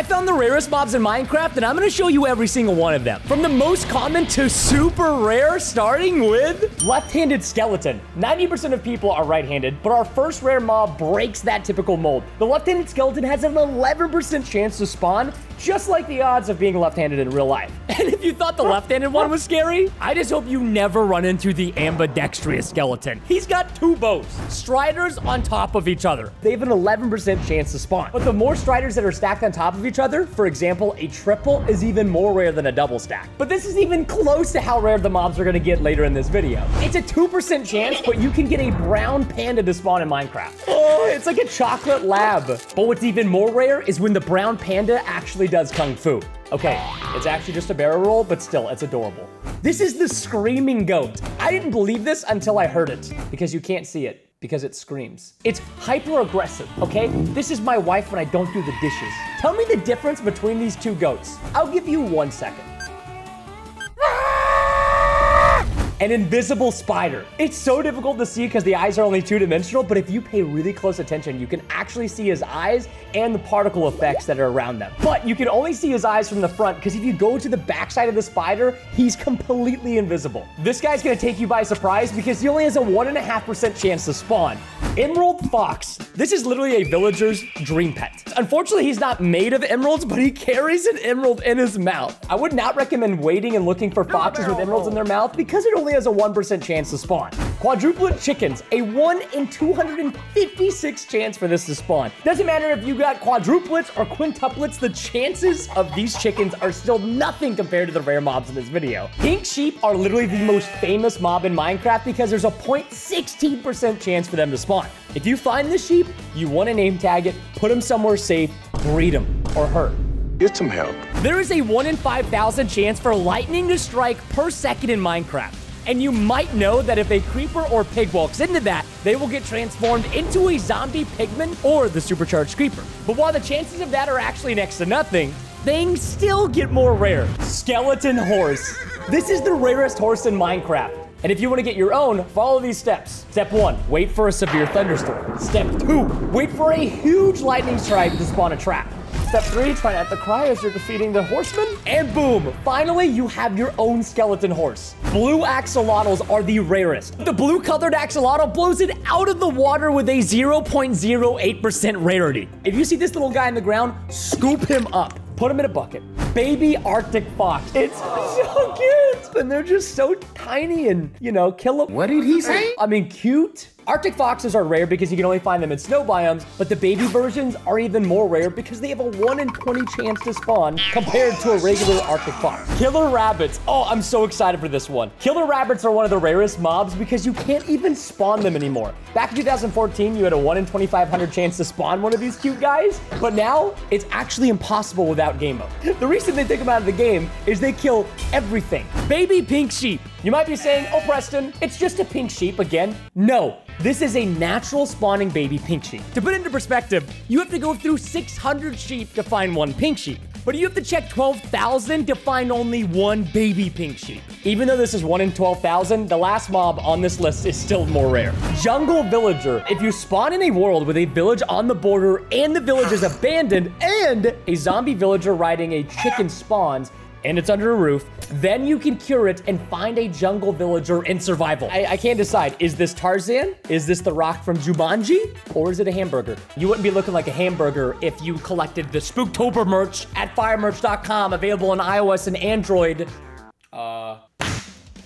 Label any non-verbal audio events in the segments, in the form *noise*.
I found the rarest mobs in Minecraft, and I'm gonna show you every single one of them. From the most common to super rare, starting with left-handed skeleton. 90% of people are right-handed, but our first rare mob breaks that typical mold. The left-handed skeleton has an 11% chance to spawn, just like the odds of being left-handed in real life. *laughs* And if you thought the left-handed one was scary, I just hope you never run into the ambidextrous skeleton. He's got two bows, striders on top of each other. They have an 11% chance to spawn. But the more striders that are stacked on top of each other, for example, a triple is even more rare than a double stack. But this is even close to how rare the mobs are gonna get later in this video. It's a 2% chance, but you can get a brown panda to spawn in Minecraft. Oh, it's like a chocolate lab. But what's even more rare is when the brown panda actually does kung fu. Okay, it's actually just a barrel roll, but still, it's adorable. This is the screaming goat. I didn't believe this until I heard it, because you can't see it, because it screams. It's hyper aggressive, okay? This is my wife when I don't do the dishes. Tell me the difference between these two goats. I'll give you one second. An invisible spider. It's so difficult to see because the eyes are only two-dimensional, but if you pay really close attention, you can actually see his eyes and the particle effects that are around them. But you can only see his eyes from the front because if you go to the backside of the spider, he's completely invisible. This guy's gonna take you by surprise because he only has a one and a half percent chance to spawn. Emerald Fox. This is literally a villager's dream pet. Unfortunately, he's not made of emeralds, but he carries an emerald in his mouth. I would not recommend waiting and looking for foxes with emeralds in their mouth because it only has a 1% chance to spawn. Quadruplet chickens, a 1 in 256 chance for this to spawn. Doesn't matter if you got quadruplets or quintuplets, the chances of these chickens are still nothing compared to the rare mobs in this video. Pink sheep are literally the most famous mob in Minecraft because there's a 0.16% chance for them to spawn. If you find the sheep, you want to name tag it, put them somewhere safe, breed them, or hurt. Get some help. There is a 1 in 5,000 chance for lightning to strike per second in Minecraft. And you might know that if a creeper or pig walks into that, they will get transformed into a zombie pigman or the supercharged creeper. But while the chances of that are actually next to nothing, things still get more rare. Skeleton horse. This is the rarest horse in Minecraft. And if you want to get your own, follow these steps. Step one, wait for a severe thunderstorm. Step two, wait for a huge lightning strike to spawn a trap. Step three, try not to cry as you're defeating the horseman. And boom, finally you have your own skeleton horse. Blue axolotls are the rarest. The blue colored axolotl blows it out of the water with a 0.08% rarity. If you see this little guy in the ground, scoop him up. Put him in a bucket. Baby Arctic fox. It's so cute. And they're just so tiny and, you know, kill them. What did he say? I mean, cute. Arctic foxes are rare because you can only find them in snow biomes, but the baby versions are even more rare because they have a 1 in 20 chance to spawn compared to a regular Arctic fox. Killer rabbits. Oh, I'm so excited for this one. Killer rabbits are one of the rarest mobs because you can't even spawn them anymore. Back in 2014, you had a 1 in 2500 chance to spawn one of these cute guys, but now it's actually impossible without game mode. *laughs* The reason they take them out of the game is they kill everything. Baby pink sheep. You might be saying, oh, Preston, it's just a pink sheep again. No, this is a natural spawning baby pink sheep. To put into perspective, you have to go through 600 sheep to find one pink sheep. But you have to check 12,000 to find only one baby pink sheep. Even though this is 1 in 12,000, the last mob on this list is still more rare. Jungle Villager. If you spawn in a world with a village on the border and the village is abandoned and a zombie villager riding a chicken spawns, and it's under a roof, then you can cure it and find a jungle villager in survival. I, I, can't decide. Is this Tarzan? Is this the rock from Jumanji? Or is it a hamburger? You wouldn't be looking like a hamburger if you collected the Spooktober merch at firemerch.com, available on iOS and Android. Uh,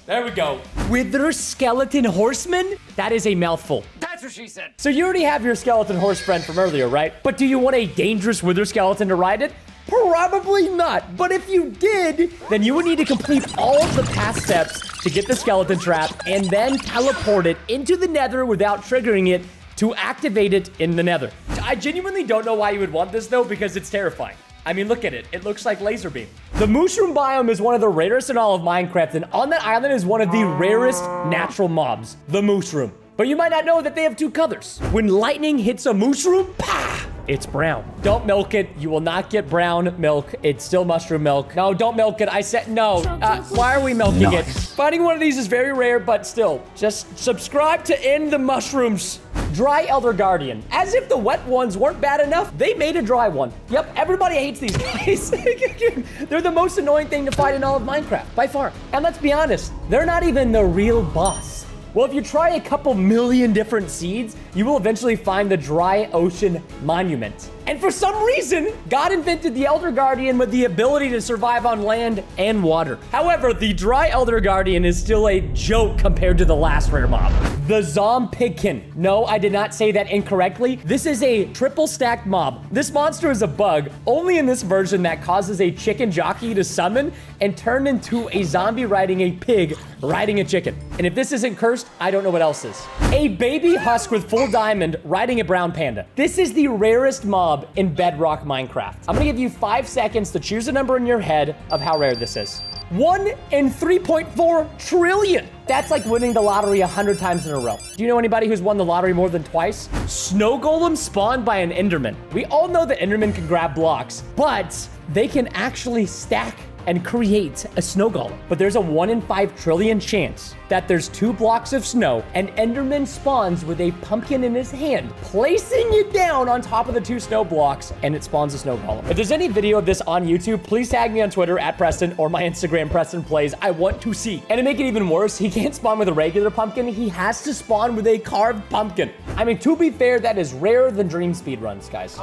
there we go. Wither Skeleton Horseman? That is a mouthful. That's what she said. So you already have your skeleton horse friend from earlier, right? But do you want a dangerous wither skeleton to ride it? Probably not. But if you did, then you would need to complete all of the past steps to get the skeleton trap and then teleport it into the nether without triggering it to activate it in the nether. I genuinely don't know why you would want this though because it's terrifying. I mean, look at it. It looks like laser beam. The mushroom biome is one of the rarest in all of Minecraft, and on that island is one of the rarest natural mobs, the mooshroom. But you might not know that they have two colors. When lightning hits a mooshroom, pah! It's brown. Don't milk it. You will not get brown milk. It's still mushroom milk. No, don't milk it. I said no. Uh, why are we milking nice. it? Finding one of these is very rare, but still, just subscribe to end the mushrooms. dry Elder Guardian. As if the wet ones weren't bad enough, they made a dry one. Yep, everybody hates these guys. *laughs* they're the most annoying thing to fight in all of Minecraft, by far. And let's be honest, they're not even the real boss. Well, if you try a couple million different seeds, you will eventually find the dry ocean monument. And for some reason, God invented the Elder Guardian with the ability to survive on land and water. However, the dry Elder Guardian is still a joke compared to the last rare mob. The Zompigkin. No, I did not say that incorrectly. This is a triple stacked mob. This monster is a bug, only in this version that causes a chicken jockey to summon and turn into a zombie riding a pig riding a chicken. And if this isn't cursed, I don't know what else is. A baby husk with diamond riding a brown panda. This is the rarest mob mob in Bedrock Minecraft. I'm gonna give you five seconds to choose a number in your head of how rare this is. One in 3.4 trillion. That's like winning the lottery 100 times in a row. Do you know anybody who's won the lottery more than twice? Snow Golem spawned by an Enderman. We all know that Enderman can grab blocks, but they can actually stack and create a snow golem. But there's a one in five trillion chance that there's two blocks of snow and Enderman spawns with a pumpkin in his hand, placing it down on top of the two snow blocks, and it spawns a snow golem. If there's any video of this on YouTube, please tag me on Twitter at Preston or my Instagram, Preston Plays. I want to see. And to make it even worse, he *laughs* can't spawn with a regular pumpkin. He has to spawn with a carved pumpkin. I mean, to be fair, that is rarer than dream speed runs, guys.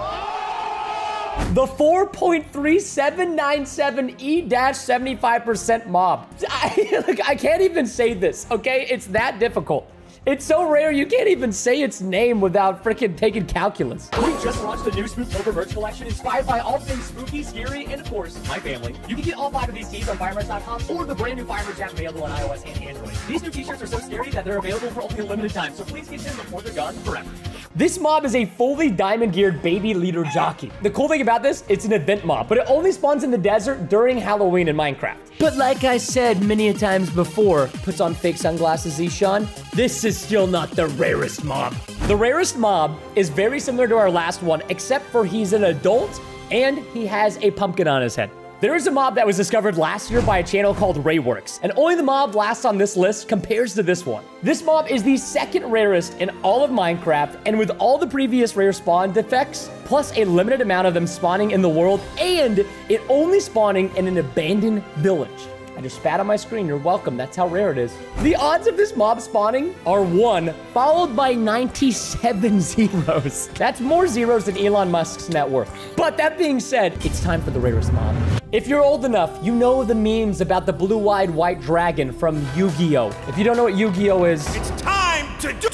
The 4.3797E-75% mob. *laughs* I, I can't even say this, okay? It's that difficult. It's so rare you can't even say its name without freaking taking calculus. We just launched the new Spooktober merch collection inspired by all things spooky, scary, and of course, my family. You can get all five of these tees on FireMerch.com or the brand new FireMerch app available on iOS and Android. These new t-shirts are so scary that they're available for only a limited time, so please get them before they're gone forever. This mob is a fully diamond geared baby leader jockey. The cool thing about this, it's an event mob, but it only spawns in the desert during Halloween in Minecraft. But like I said many a times before, puts on fake sunglasses, Zeshawn, this is still not the rarest mob. The rarest mob is very similar to our last one, except for he's an adult and he has a pumpkin on his head. There is a mob that was discovered last year by a channel called Rayworks, and only the mob last on this list compares to this one. This mob is the second rarest in all of Minecraft, and with all the previous rare spawn defects, plus a limited amount of them spawning in the world, and it only spawning in an abandoned village. I just spat on my screen. You're welcome. That's how rare it is. The odds of this mob spawning are 1, followed by 97 *laughs* zeros. That's more zeros than Elon Musk's net worth. But that being said, it's time for the rarest mob. If you're old enough, you know the memes about the blue-eyed white dragon from Yu-Gi-Oh! If you don't know what Yu-Gi-Oh! is... It's time to do,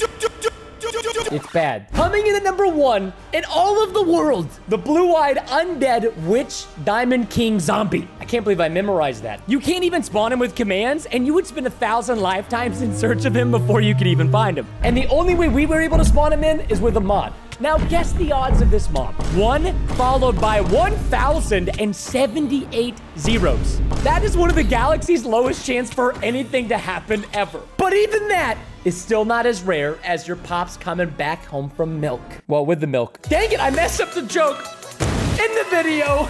it's bad. Coming in at number one in all of the world, the blue-eyed undead witch diamond king zombie. I can't believe I memorized that. You can't even spawn him with commands, and you would spend a thousand lifetimes in search of him before you could even find him. And the only way we were able to spawn him in is with a mod. Now, guess the odds of this mob. One followed by 1,078 zeros. That is one of the galaxy's lowest chance for anything to happen ever. But even that is still not as rare as your pops coming back home from milk. Well, with the milk. Dang it, I messed up the joke in the video.